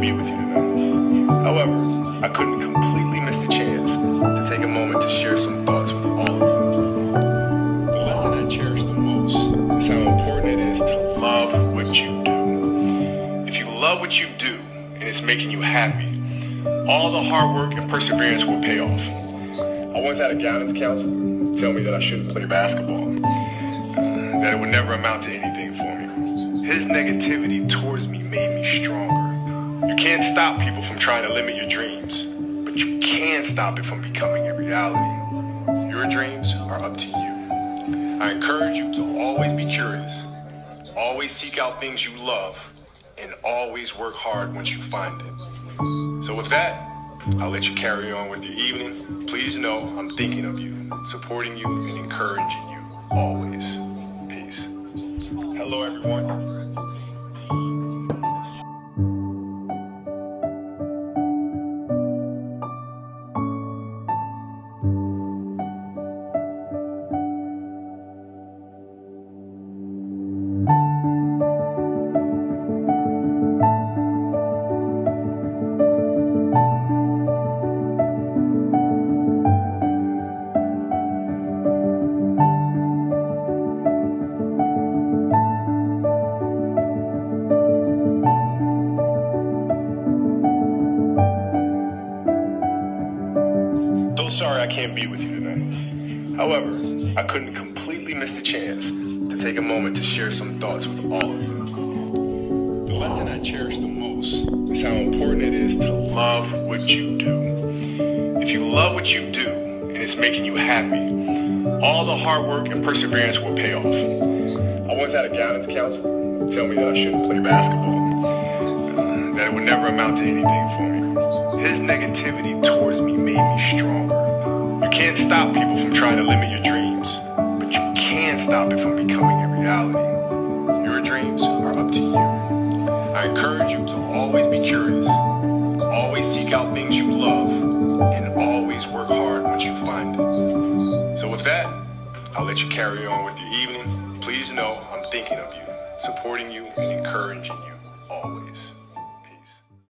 be with you tonight. However, I couldn't completely miss the chance to take a moment to share some thoughts with all of you. The lesson I cherish the most is how important it is to love what you do. If you love what you do and it's making you happy, all the hard work and perseverance will pay off. I once had a guidance counselor tell me that I shouldn't play basketball, that it would never amount to anything for me. His negativity towards me made me stronger. Can't stop people from trying to limit your dreams, but you can stop it from becoming a reality. Your dreams are up to you. I encourage you to always be curious, always seek out things you love, and always work hard once you find it. So with that, I'll let you carry on with your evening. Please know I'm thinking of you, supporting you, and encouraging you always. Peace. Hello, everyone. Can't be with you tonight. However, I couldn't completely miss the chance to take a moment to share some thoughts with all of you. The lesson I cherish the most is how important it is to love what you do. If you love what you do and it's making you happy, all the hard work and perseverance will pay off. I once had a guidance counselor tell me that I shouldn't play basketball, that it would never amount to anything for me. His negativity towards me made me stronger. You can't stop people from trying to limit your dreams, but you can stop it from becoming a reality. Your dreams are up to you. I encourage you to always be curious, always seek out things you love, and always work hard once you find it. So with that, I'll let you carry on with your evening. Please know I'm thinking of you, supporting you, and encouraging you always.